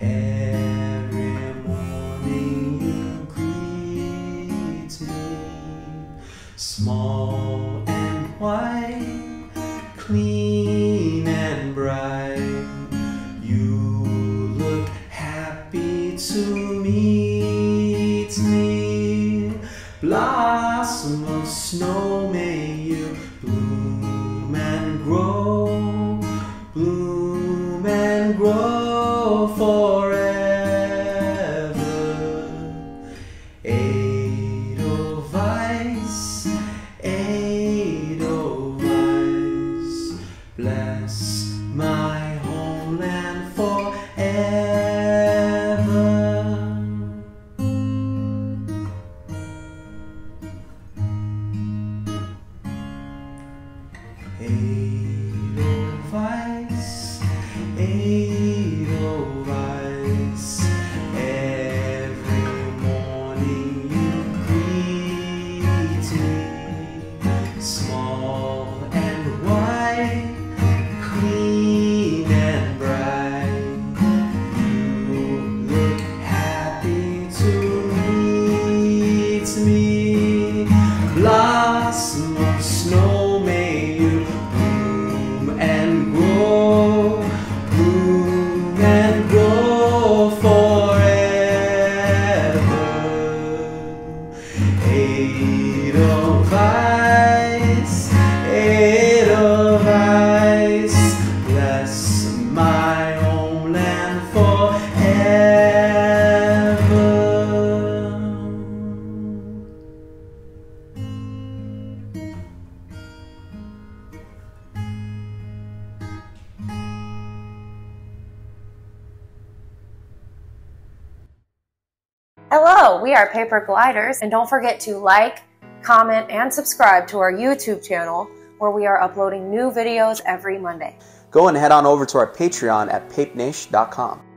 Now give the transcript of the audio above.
Every morning you greet me, small and white, clean to meet me, blossom of snow, may you bloom and grow, bloom and grow forever. Edelweiss, Edelweiss, bless my homeland Edelweiss, Edelweiss, my homeland forever. Hello, we are Paper Gliders, and don't forget to like, comment, and subscribe to our YouTube channel where we are uploading new videos every Monday. Go and head on over to our Patreon at papenaysh.com.